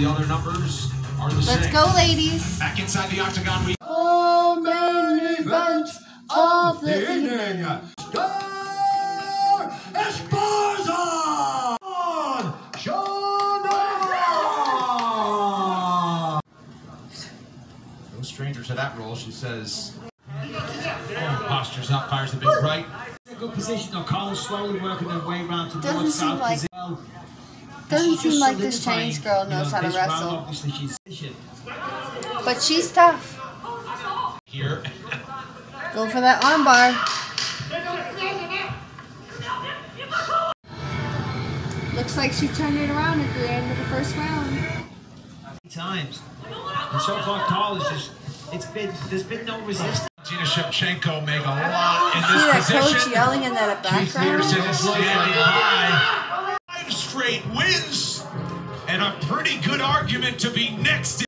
the other numbers are the Let's same. go, ladies. Back inside the octagon, we Oh, main event of the evening. Star Esparza! Shona! no stranger to that role. She says, oh, postures up, fires the big right. Good position though. Cole's slowly working their way round to Doesn't north seem south like- position. Doesn't seem like this Chinese girl knows how to wrestle. Obviously, she's position. But she's tough. Here, Go for that armbar. Looks like she turned it around at the end of the first round. times. And so far, Carl is just. It's been. There's been no resistance. Gina Shevchenko make a lot in this See that coach yelling in that background. Keith? Peterson is standing by. And a pretty good argument to be next.